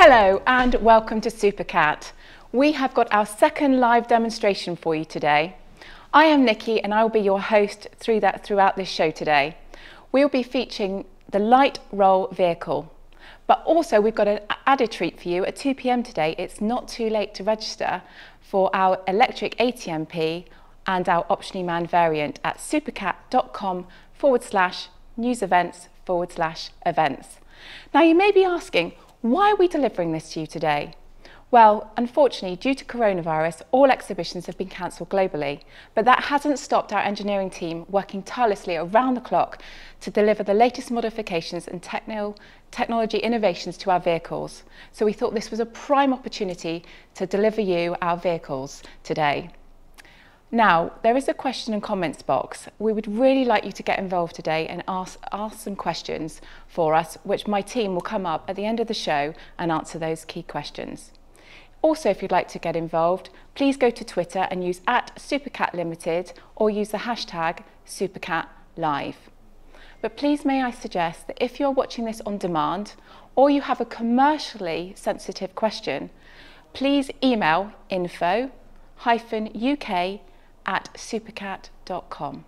Hello and welcome to Supacat. We have got our second live demonstration for you today. I am Nikki and I will be your host through that, throughout this show today. We'll be featuring the light role vehicle. But also we've got an added treat for you at 2 p.m. today. It's not too late to register for our electric ATMP and our optionally manned variant at supacat.com forward slash news events forward slash events. Now you may be asking, why are we delivering this to you today? Well, unfortunately, due to coronavirus, all exhibitions have been cancelled globally, but that hasn't stopped our engineering team working tirelessly around the clock to deliver the latest modifications and techno technology innovations to our vehicles. So we thought this was a prime opportunity to deliver you our vehicles today. Now, there is a question and comments box. We would really like you to get involved today and ask, ask some questions for us, which my team will come up at the end of the show and answer those key questions. Also, if you'd like to get involved, please go to Twitter and use at Supacat Limited or use the hashtag SupacatLive. But please may I suggest that if you're watching this on demand or you have a commercially sensitive question, please email info uk at supacat.com.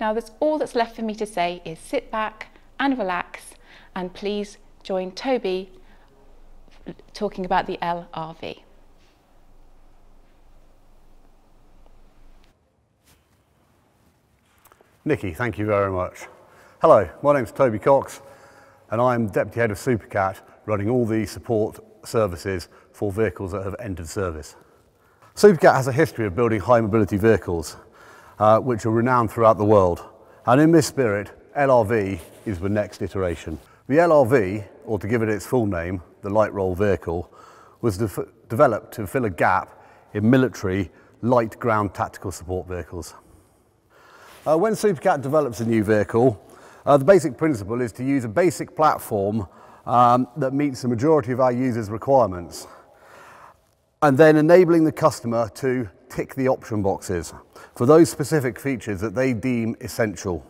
Now that's all that's left for me to say is sit back and relax and please join Toby talking about the LRV. Nikki, thank you very much. Hello, my name's Toby Cox and I'm Deputy Head of Supacat running all the support services for vehicles that have entered service. Supacat has a history of building high mobility vehicles uh, which are renowned throughout the world and in this spirit LRV is the next iteration. The LRV, or to give it its full name, the light role vehicle, was de developed to fill a gap in military light ground tactical support vehicles. Uh, when Supacat develops a new vehicle, uh, the basic principle is to use a basic platform um, that meets the majority of our users' requirements and then enabling the customer to tick the option boxes for those specific features that they deem essential.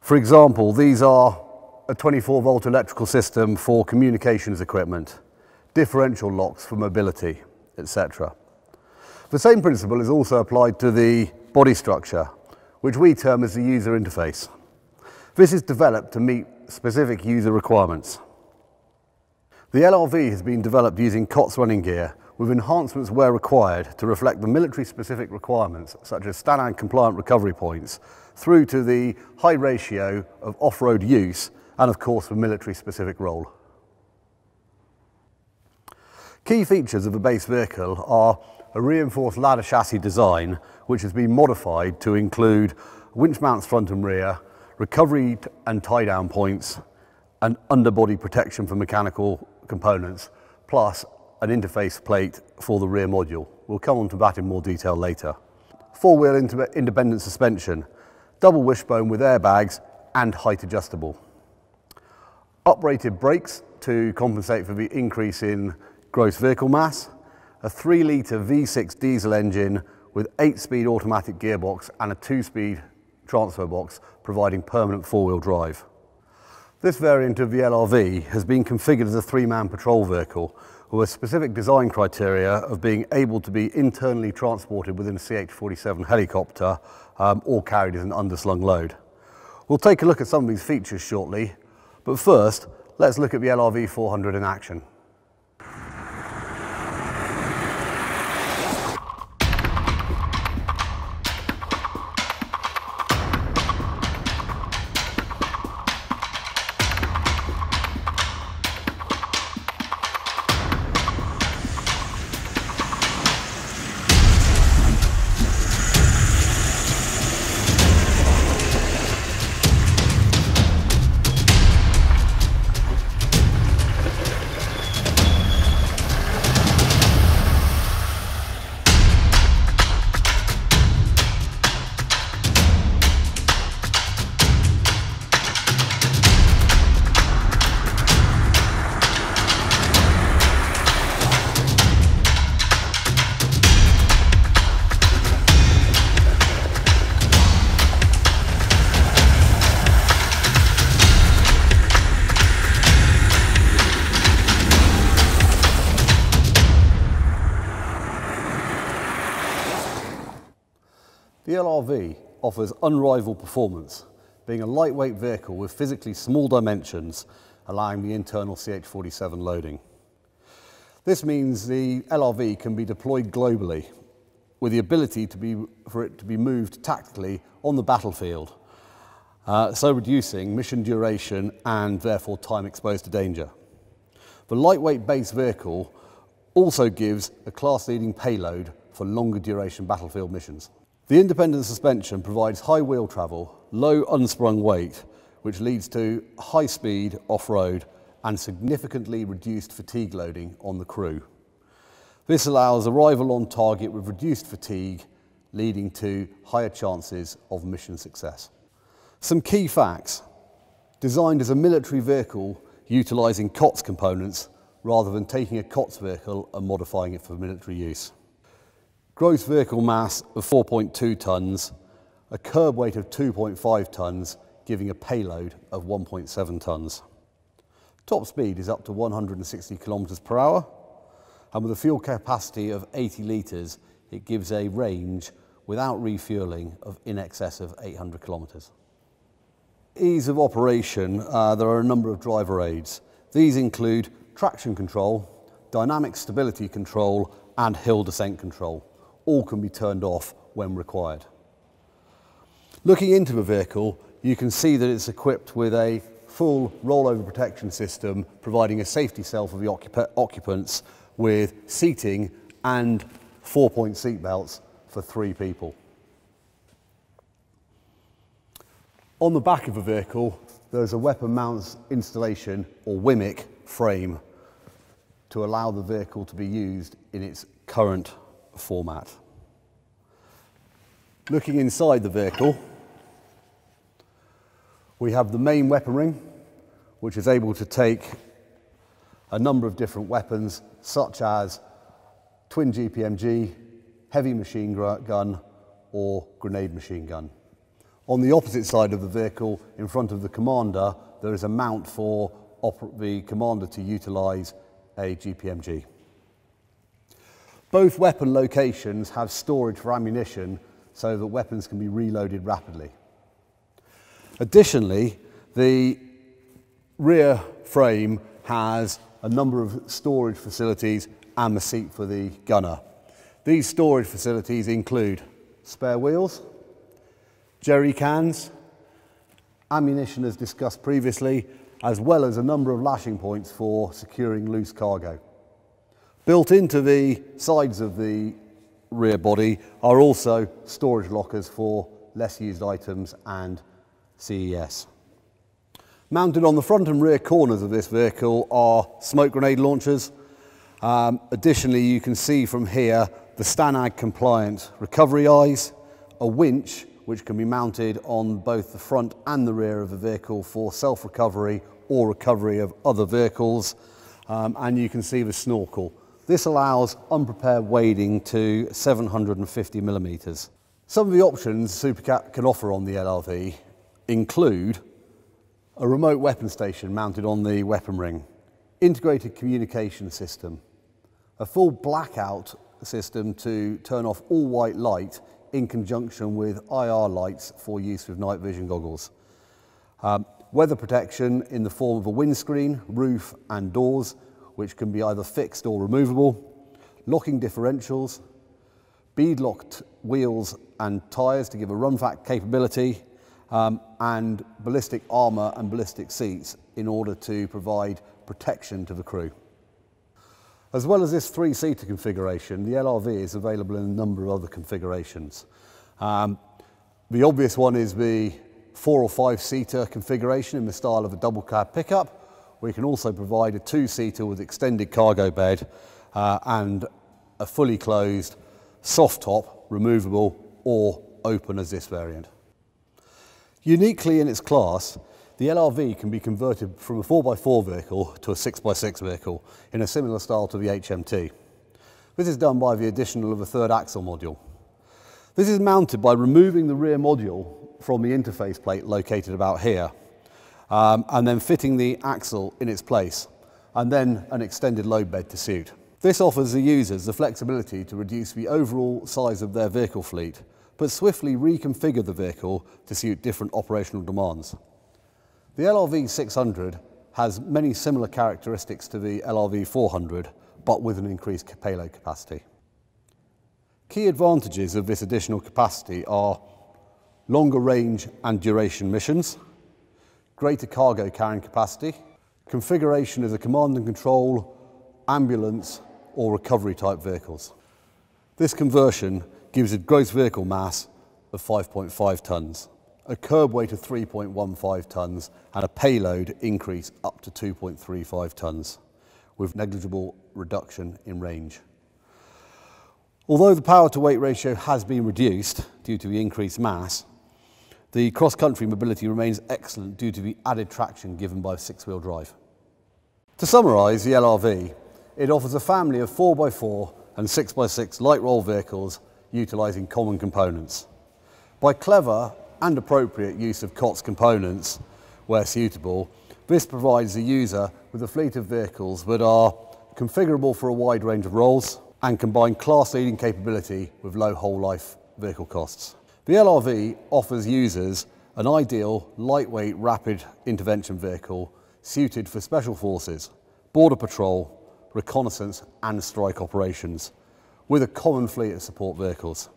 For example, these are a 24 volt electrical system for communications equipment, differential locks for mobility, etc. The same principle is also applied to the body structure, which we term as the user interface. This is developed to meet specific user requirements. The LRV has been developed using COTS running gear with enhancements where required to reflect the military specific requirements such as STANAG compliant recovery points through to the high ratio of off-road use and of course the military specific role. Key features of the base vehicle are a reinforced ladder chassis design which has been modified to include winch mounts front and rear, recovery and tie down points and underbody protection for mechanical components plus an interface plate for the rear module. We'll come on to that in more detail later. Four-wheel independent suspension, double wishbone with airbags and height adjustable uprated brakes to compensate for the increase in gross vehicle mass, a 3 litre V6 diesel engine with 8-speed automatic gearbox and a 2-speed transfer box providing permanent four-wheel drive. This variant of the LRV has been configured as a three-man patrol vehicle with a specific design criteria of being able to be internally transported within a CH-47 helicopter um, or carried as an underslung load. We'll take a look at some of these features shortly, but first, let's look at the LRV 400 in action. LRV offers unrivaled performance, being a lightweight vehicle with physically small dimensions, allowing the internal CH-47 loading. This means the LRV can be deployed globally with the ability to be, for it to be moved tactically on the battlefield, uh, so reducing mission duration and therefore time exposed to danger. The lightweight base vehicle also gives a class-leading payload for longer duration battlefield missions. The independent suspension provides high wheel travel, low unsprung weight, which leads to high speed off-road and significantly reduced fatigue loading on the crew. This allows arrival on target with reduced fatigue, leading to higher chances of mission success. Some key facts. Designed as a military vehicle utilising COTS components rather than taking a COTS vehicle and modifying it for military use. Gross vehicle mass of 4.2 tonnes, a curb weight of 2.5 tonnes, giving a payload of 1.7 tonnes. Top speed is up to 160 kilometres per hour, and with a fuel capacity of 80 litres, it gives a range without refuelling of in excess of 800 kilometres. Ease of operation, uh, there are a number of driver aids. These include traction control, dynamic stability control, and hill descent control. All can be turned off when required. Looking into the vehicle, you can see that it's equipped with a full rollover protection system, providing a safety cell for the occup occupants with seating and four-point seat belts for three people. On the back of the vehicle, there's a weapon mounts installation or WMIK frame to allow the vehicle to be used in its current format. Looking inside the vehicle, we have the main weapon ring, which is able to take a number of different weapons, such as twin GPMG, heavy machine gun, or grenade machine gun. On the opposite side of the vehicle, in front of the commander, there is a mount for the commander to utilise a GPMG. Both weapon locations have storage for ammunition so that weapons can be reloaded rapidly. Additionally, the rear frame has a number of storage facilities and the seat for the gunner. These storage facilities include spare wheels, jerry cans, ammunition as discussed previously, as well as a number of lashing points for securing loose cargo. Built into the sides of the rear body are also storage lockers for less used items and CES. Mounted on the front and rear corners of this vehicle are smoke grenade launchers. Um, additionally, you can see from here the STANAG compliant recovery eyes, a winch which can be mounted on both the front and the rear of the vehicle for self-recovery or recovery of other vehicles. Um, and you can see the snorkel. This allows unprepared wading to 750 millimetres. Some of the options Supacat can offer on the LRV include a remote weapon station mounted on the weapon ring, integrated communication system, a full blackout system to turn off all white light in conjunction with IR lights for use with night vision goggles. Um, weather protection in the form of a windscreen, roof and doors, which can be either fixed or removable, locking differentials, bead-locked wheels and tyres to give a run-flat capability, um, and ballistic armour and ballistic seats in order to provide protection to the crew. As well as this three-seater configuration, the LRV is available in a number of other configurations. Um, the obvious one is the four or five-seater configuration in the style of a double cab pickup. We can also provide a two-seater with extended cargo bed uh, and a fully closed soft top, removable or open as this variant. Uniquely in its class, the LRV can be converted from a 4x4 vehicle to a 6x6 vehicle in a similar style to the HMT. This is done by the addition of a third axle module. This is mounted by removing the rear module from the interface plate located about here um, and then fitting the axle in its place and then an extended load bed to suit. This offers the users the flexibility to reduce the overall size of their vehicle fleet but swiftly reconfigure the vehicle to suit different operational demands. The LRV 600 has many similar characteristics to the LRV 400, but with an increased payload capacity. Key advantages of this additional capacity are longer range and duration missions, greater cargo carrying capacity, configuration as a command and control, ambulance or recovery type vehicles. This conversion gives a gross vehicle mass of 5.5 tonnes, a curb weight of 3.15 tonnes and a payload increase up to 2.35 tonnes with negligible reduction in range. Although the power to weight ratio has been reduced due to the increased mass, the cross-country mobility remains excellent due to the added traction given by six-wheel drive. To summarise the LRV, it offers a family of 4x4 and 6x6 light role vehicles utilising common components. By clever and appropriate use of COTS components where suitable, this provides the user with a fleet of vehicles that are configurable for a wide range of roles and combine class-leading capability with low whole life vehicle costs. The LRV offers users an ideal, lightweight, rapid intervention vehicle suited for special forces, border patrol, reconnaissance and strike operations, with a common fleet of support vehicles.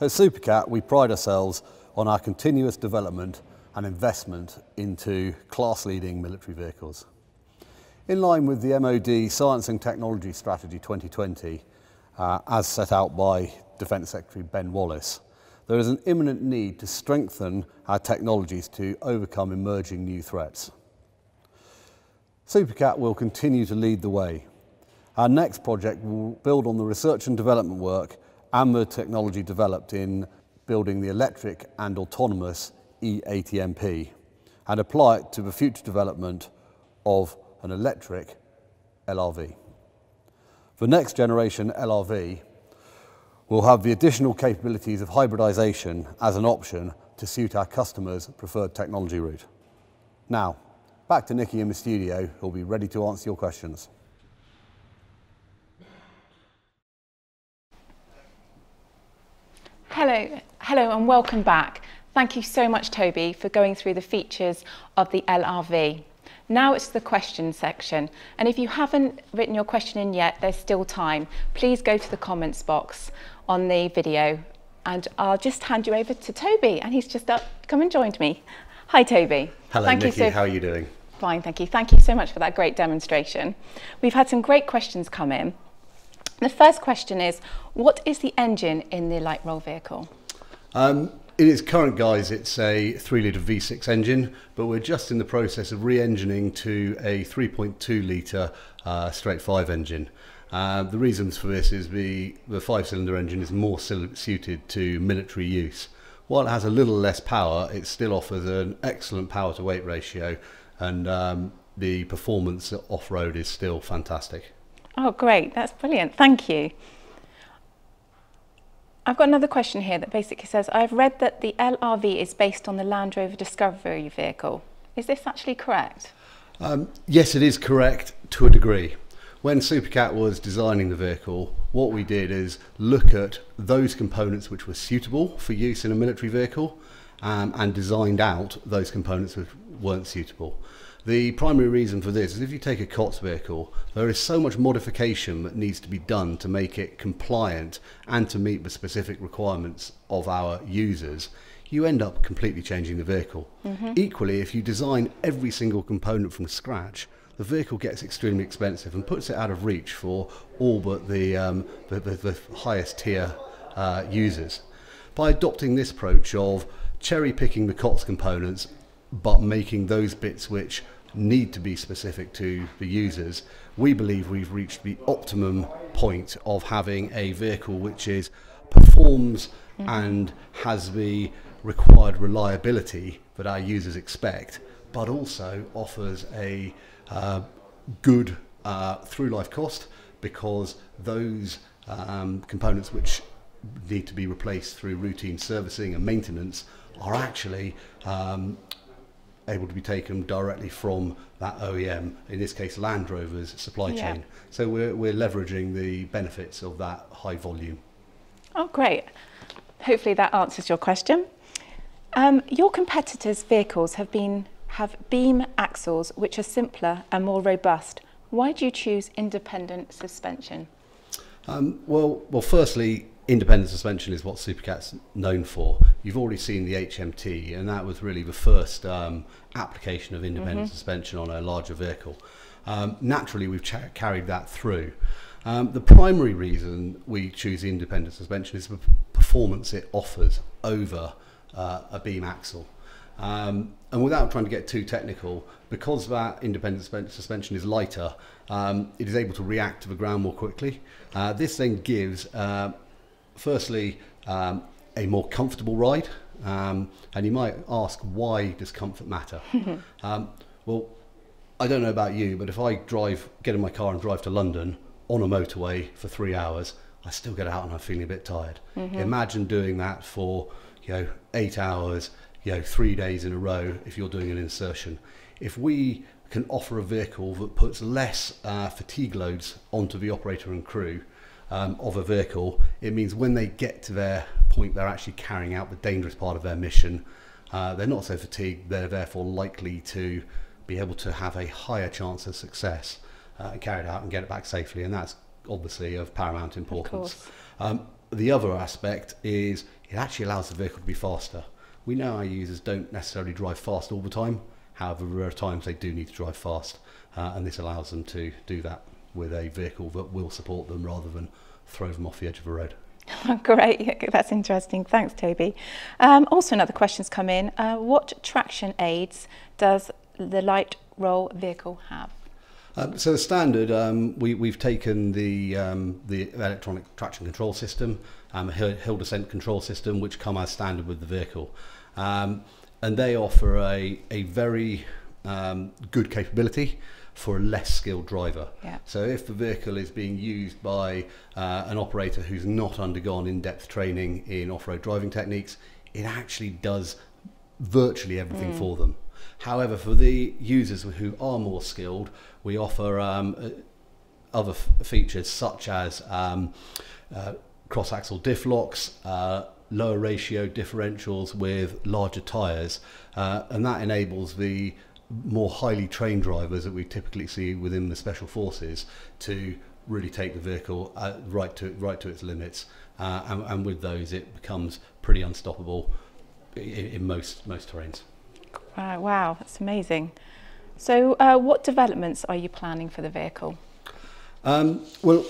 At Supacat, we pride ourselves on our continuous development and investment into class-leading military vehicles. In line with the MOD Science and Technology Strategy 2020, uh, as set out by Defence Secretary Ben Wallace, there is an imminent need to strengthen our technologies to overcome emerging new threats. Supacat will continue to lead the way. Our next project will build on the research and development work and the technology developed in building the electric and autonomous E-ATMP and apply it to the future development of an electric LRV. The next generation LRV We'll have the additional capabilities of hybridization as an option to suit our customers' preferred technology route. Now, back to Nikki in the studio, who'll be ready to answer your questions. Hello, hello and welcome back. Thank you so much, Toby, for going through the features of the LRV. Now it's the question section. And if you haven't written your question in yet, there's still time. Please go to the comments box on the video and I'll just hand you over to Toby and he's just up, come and joined me. Hi Toby. Hello thank Nikki, you so, how are you doing? Fine, thank you. Thank you so much for that great demonstration. We've had some great questions come in. The first question is, what is the engine in the light role vehicle? Um, in its current guise, it's a 3 litre V6 engine, but we're just in the process of re engineering to a 3.2 litre uh, straight 5 engine. Uh, the reasons for this is the, the five cylinder engine is more suited to military use. While it has a little less power, it still offers an excellent power to weight ratio and um, the performance off road is still fantastic. Oh, great. That's brilliant. Thank you. I've got another question here that basically says I've read that the LRV is based on the Land Rover Discovery vehicle. Is this actually correct? Um, yes, it is correct to a degree when Supacat was designing the vehicle, what we did is look at those components which were suitable for use in a military vehicle um, and designed out those components which weren't suitable. The primary reason for this is if you take a COTS vehicle, there is so much modification that needs to be done to make it compliant and to meet the specific requirements of our users you end up completely changing the vehicle. Mm -hmm. Equally, if you design every single component from scratch, the vehicle gets extremely expensive and puts it out of reach for all but the, um, the, the, the, highest tier uh, users. By adopting this approach of cherry picking the COTS components but making those bits which need to be specific to the users, we believe we've reached the optimum point of having a vehicle which is performs mm. and has the required reliability that our users expect, but also offers a uh, good uh, through life cost because those um, components which need to be replaced through routine servicing and maintenance are actually um, able to be taken directly from that OEM, in this case Land Rover's supply yeah. chain. So we're, we're leveraging the benefits of that high volume. Oh, great. hopefully that answers your question. Um, your competitors' vehicles have been have beam axles which are simpler and more robust. Why do you choose independent suspension? Um, well, well, firstly, independent suspension is what Supacat's known for. You've already seen the HMT, and that was really the first um, application of independent mm-hmm. suspension on a larger vehicle. Um, naturally, we've ch- carried that through. Um, the primary reason we choose independent suspension is the performance it offers over uh, a beam axle. Um, and without trying to get too technical, because that independent suspension is lighter, um, it is able to react to the ground more quickly. Uh, this then gives, uh, firstly, um, a more comfortable ride. Um, and you might ask, why does comfort matter? Um, well, I don't know about you, but if I drive, get in my car and drive to London on a motorway for three hours, I still get out and I'm feeling a bit tired. Mm-hmm. Imagine doing that for you know eight hours, you know three days in a row if you're doing an insertion. If we can offer a vehicle that puts less uh, fatigue loads onto the operator and crew um, of a vehicle, it means when they get to their point, they're actually carrying out the dangerous part of their mission. Uh, they're not so fatigued, they're therefore likely to be able to have a higher chance of success uh, and carry it out and get it back safely. And that's obviously of paramount importance. Of um, the other aspect is it actually allows the vehicle to be faster. We know our users don't necessarily drive fast all the time. However, there are times they do need to drive fast, uh, and this allows them to do that with a vehicle that will support them rather than throw them off the edge of a road. Great, that's interesting. Thanks, Toby. Um, also, another question's come in. Uh, what traction aids does the light role vehicle have? Um, so the standard, um, we, we've taken the um, the electronic traction control system, um, hill, hill descent control system, which come as standard with the vehicle, um, and they offer a a very um, good capability for a less skilled driver. Yeah. So if the vehicle is being used by uh, an operator who's not undergone in-depth training in off-road driving techniques, it actually does virtually everything mm. for them. However, for the users who are more skilled, we offer um, uh, other features such as um, uh, cross-axle diff locks, uh, lower ratio differentials with larger tyres, uh, and that enables the more highly trained drivers that we typically see within the special forces to really take the vehicle uh, right to right to its limits, uh, and, and with those it becomes pretty unstoppable in, in most most terrains. Wow, wow, that's amazing. So, uh, what developments are you planning for the vehicle? Um, well,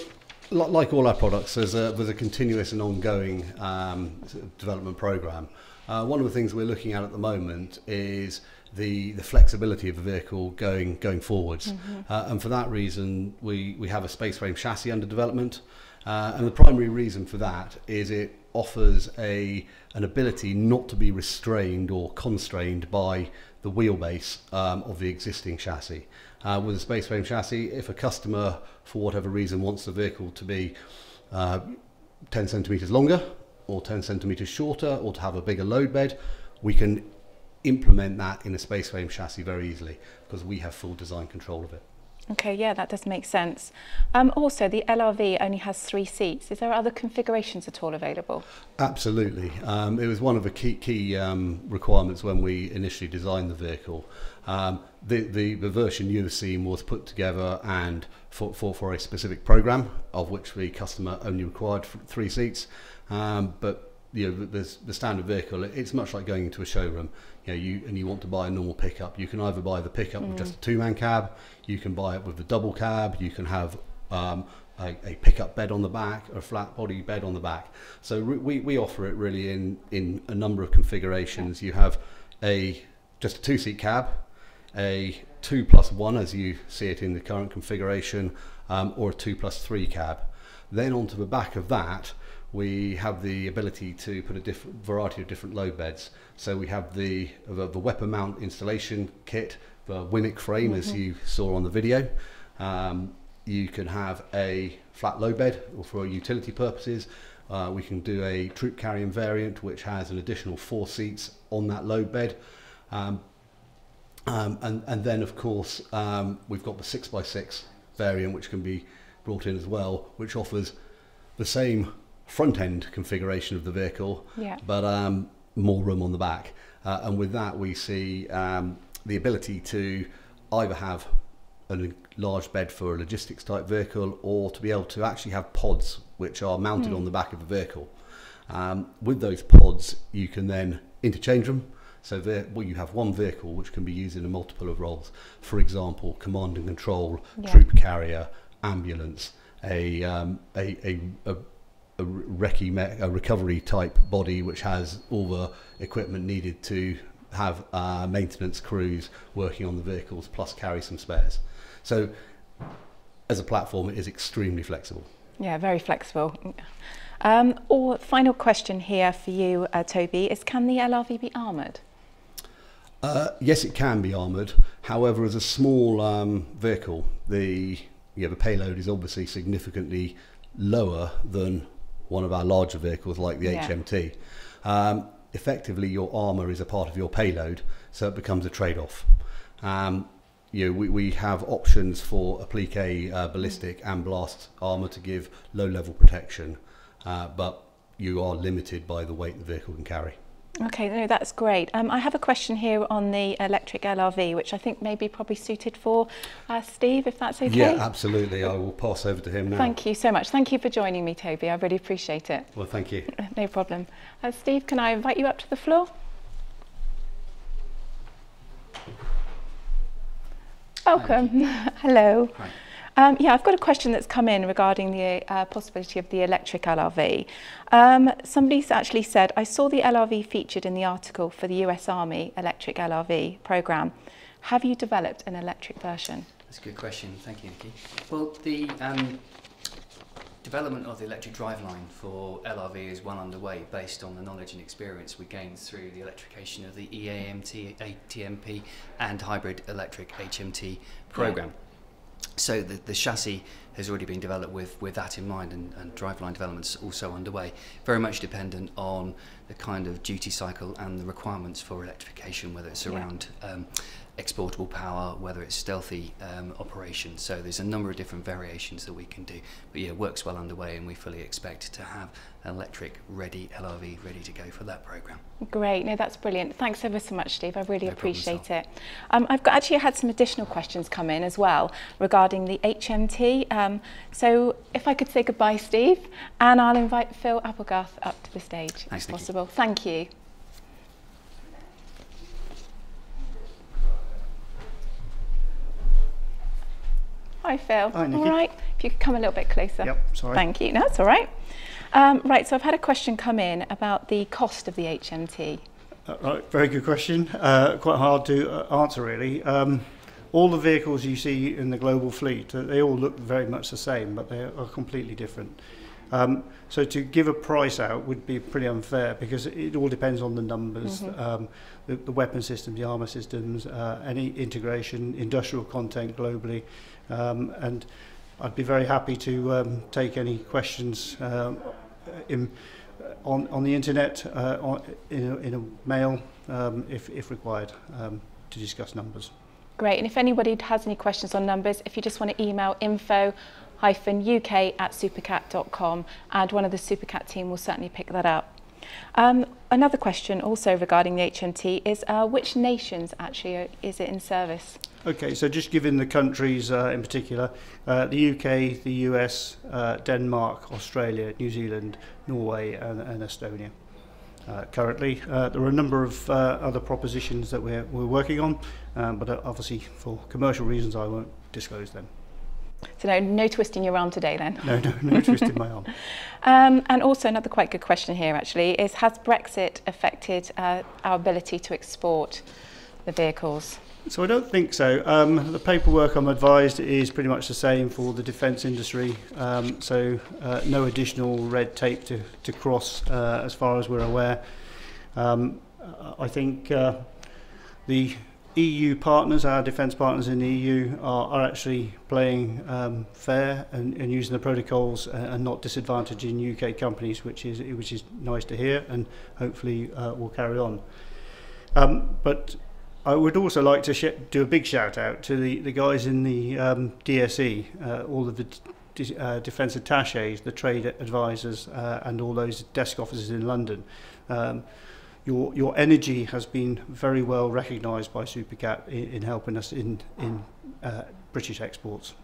like all our products, there's a, there's a continuous and ongoing um, development program. Uh, one of the things we're looking at at the moment is the, the flexibility of the vehicle going going forwards, mm -hmm. uh, and for that reason, we, we have a space frame chassis under development. Uh, and the primary reason for that is it offers a an ability not to be restrained or constrained by the wheelbase um, of the existing chassis. Uh, with a space frame chassis, if a customer, for whatever reason, wants the vehicle to be uh, 10 centimetres longer or 10 centimetres shorter or to have a bigger load bed, we can implement that in a space frame chassis very easily because we have full design control of it. Okay, yeah, that does make sense. Um, also, the LRV only has three seats. Is there other configurations at all available? Absolutely. Um, it was one of the key, key um, requirements when we initially designed the vehicle. Um, the, the, the version you have seen was put together and for, for, for a specific program of which the customer only required three seats. Um, but you know, the, the standard vehicle, it's much like going into a showroom. You know, you and you want to buy a normal pickup. You can either buy the pickup mm. with just a two-man cab, you can buy it with the double cab, you can have um, a, a pickup bed on the back, or a flat body bed on the back. So we, we offer it really in in a number of configurations. You have a just a two-seat cab, a two plus one as you see it in the current configuration, um, or a two plus three cab. Then onto the back of that we have the ability to put a different variety of different load beds. So we have the, the, the weapon mount installation kit, the WMIK frame mm-hmm. as you saw on the video. Um, you can have a flat load bed or for utility purposes. Uh, we can do a troop carrying variant which has an additional four seats on that load bed. Um, um, and, and then of course um, we've got the 6x6 variant which can be brought in as well which offers the same front end configuration of the vehicle, Yeah. but um, more room on the back. Uh, and with that, we see um, the ability to either have a large bed for a logistics type vehicle or to be able to actually have pods which are mounted on the back of the vehicle. Um, with those pods, you can then interchange them. So there, well, you have one vehicle which can be used in a multiple of roles. For example, command and control, Yeah. troop carrier, ambulance, a um, a, a, a a me- a recovery type body which has all the equipment needed to have uh, maintenance crews working on the vehicles plus carry some spares. So as a platform it is extremely flexible. Yeah, very flexible. Um, or final question here for you, uh, Toby, is can the LRV be armoured? Uh, yes, it can be armoured. However, as a small um, vehicle, the yeah, the payload is obviously significantly lower than one of our larger vehicles like the Yeah. HMT. Um, effectively, your armour is a part of your payload, so it becomes a trade-off. Um, you know, we, we have options for applique uh, ballistic and blast armour to give low-level protection, uh, but you are limited by the weight the vehicle can carry. Okay, no, that's great. Um, I have a question here on the electric LRV, which I think may be probably suited for uh, Steve, if that's okay. Yeah, absolutely. I will pass over to him now. Thank you so much. Thank you for joining me, Toby. I really appreciate it. Well, thank you. No problem. Uh, Steve, can I invite you up to the floor? Welcome. Hello. Um, yeah, I've got a question that's come in regarding the uh, possibility of the electric LRV. Um, somebody's actually said, I saw the LRV featured in the article for the US Army electric LRV program. Have you developed an electric version? That's a good question. Thank you, Nikki. Well, the um, development of the electric driveline for LRV is well underway based on the knowledge and experience we gained through the electrification of the EAMT, ATMP and hybrid electric HMT program. So the, the chassis has already been developed with, with that in mind and, and driveline developments also underway. Very much dependent on the kind of duty cycle and the requirements for electrification, whether it's Yeah. around um, exportable power, whether it's stealthy um, operation. So there's a number of different variations that we can do. But yeah, work's well underway and we fully expect to have an electric ready LRV ready to go for that program. Great, no, that's brilliant. Thanks ever so much, Steve. I really No appreciate it. Um, I've got actually had some additional questions come in as well regarding the HMT. Um, so if I could say goodbye, Steve, and I'll invite Phil Applegarth up to the stage Thanks, if Nikki. possible. Thank you. Hi, Phil. Hi, Nikki. All right. If you could come a little bit closer. Yep, sorry. Thank you. No, that's all right. Um, right, so I've had a question come in about the cost of the HMT. Uh, right, very good question. Uh, quite hard to uh, answer, really. Um, all the vehicles you see in the global fleet, uh, they all look very much the same, but they are completely different. Um, so to give a price out would be pretty unfair because it all depends on the numbers, um, the, the weapon systems, the armor systems, uh, any integration, industrial content globally, um, and I'd be very happy to um, take any questions um, in, on, on the internet, uh, on, in, a, in a mail, um, if, if required, um, to discuss numbers. Great. And if anybody has any questions on numbers, if you just want to email info hyphen uk at supacat.com and one of the Supacat team will certainly pick that up. Um, another question also regarding the HMT is uh, which nations actually is it in service? Okay, so just given the countries uh, in particular, uh, the UK, the US, uh, Denmark, Australia, New Zealand, Norway and, and Estonia. Uh, currently. Uh, there are a number of uh, other propositions that we're, we're working on, um, but obviously for commercial reasons I won't disclose them. So no, no twisting your arm today then. No, no, no twisting my arm. Um, and also another quite good question here actually is has Brexit affected uh, our ability to export the vehicles? So I don't think so. Um, the paperwork I'm advised is pretty much the same for the defence industry. Um, so uh, no additional red tape to, to cross uh, as far as we're aware. Um, I think uh, the EU partners, our defence partners in the EU, are, are actually playing um, fair and, and using the protocols and, and not disadvantaging UK companies, which is which is nice to hear, and hopefully uh, will carry on. Um, but I would also like to do a big shout out to the, the guys in the um, DSE, uh, all of the uh, defence attaches, the trade advisors, uh, and all those desk officers in London. Um, your, your energy has been very well recognised by Supacat in, in helping us in, in uh, British exports.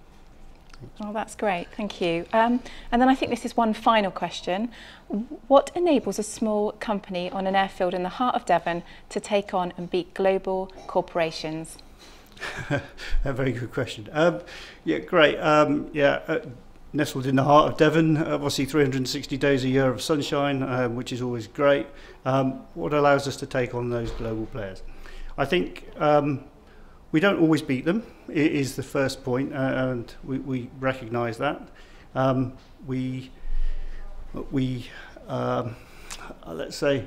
Well, that's great. Thank you. Um, and then I think this is one final question. What enables a small company on an airfield in the heart of Devon to take on and beat global corporations? a very good question. Um, yeah, great. Um, yeah, uh, nestled in the heart of Devon, uh, obviously 360 days a year of sunshine, um, which is always great, um, what allows us to take on those global players. I think um, we don't always beat them, it is the first point, uh, and we, we recognise that. Um, we, we um, let's say,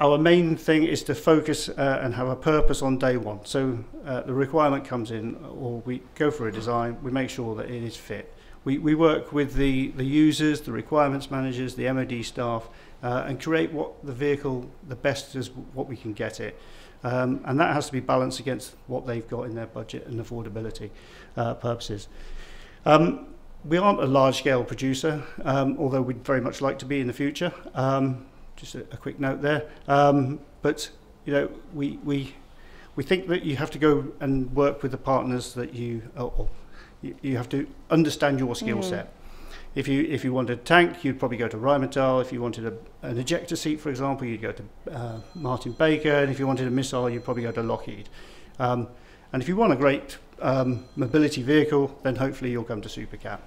our main thing is to focus uh, and have a purpose on day one. So uh, the requirement comes in, or we go for a design, we make sure that it is fit. We, we work with the, the users, the requirements managers, the MOD staff, uh, and create what the vehicle, the best is what we can get it. Um, and that has to be balanced against what they've got in their budget and affordability uh, purposes. Um, we aren't a large-scale producer, um, although we'd very much like to be in the future. Um, just a, a quick note there. Um, but you know, we we we think that you have to go and work with the partners that you or, you, you have to understand your skill mm. set. If you if you wanted a tank, you'd probably go to Rheinmetall. If you wanted a, an ejector seat, for example, you'd go to uh, Martin Baker. And if you wanted a missile, you'd probably go to Lockheed. Um, and if you want a great um, mobility vehicle, then hopefully you'll come to Supacat.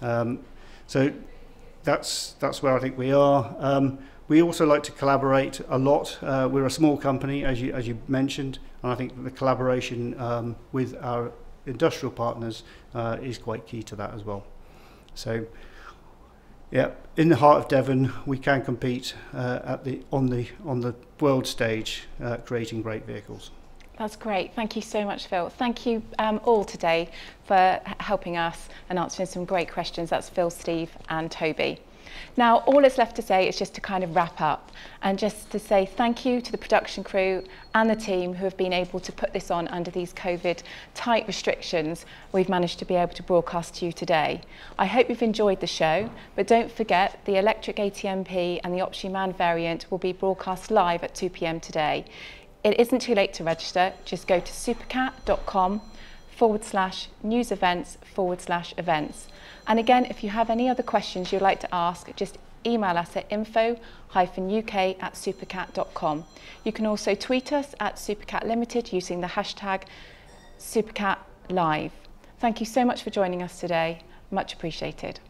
Um, so that's that's where I think we are. Um, we also like to collaborate a lot. Uh, we're a small company, as you, as you mentioned, and I think the collaboration um, with our industrial partners uh, is quite key to that as well. So, yeah, in the heart of Devon, we can compete uh, at the, on, the, on the world stage, uh, creating great vehicles. That's great. Thank you so much, Phil. Thank you um, all today for helping us and answering some great questions. That's Phil, Steve and Toby. Now, all that's left to say is just to kind of wrap up and just to say thank you to the production crew and the team who have been able to put this on under these COVID tight restrictions we've managed to be able to broadcast to you today. I hope you've enjoyed the show, but don't forget the electric ATMP and the Option Man variant will be broadcast live at 2pm today. It isn't too late to register, just go to supacat.com forward slash news events forward slash events. And again, if you have any other questions you'd like to ask, just email us at info hyphen uk at supacat.com. You can also tweet us at Supacat Limited using the hashtag Supacat Live. Thank you so much for joining us today. Much appreciated.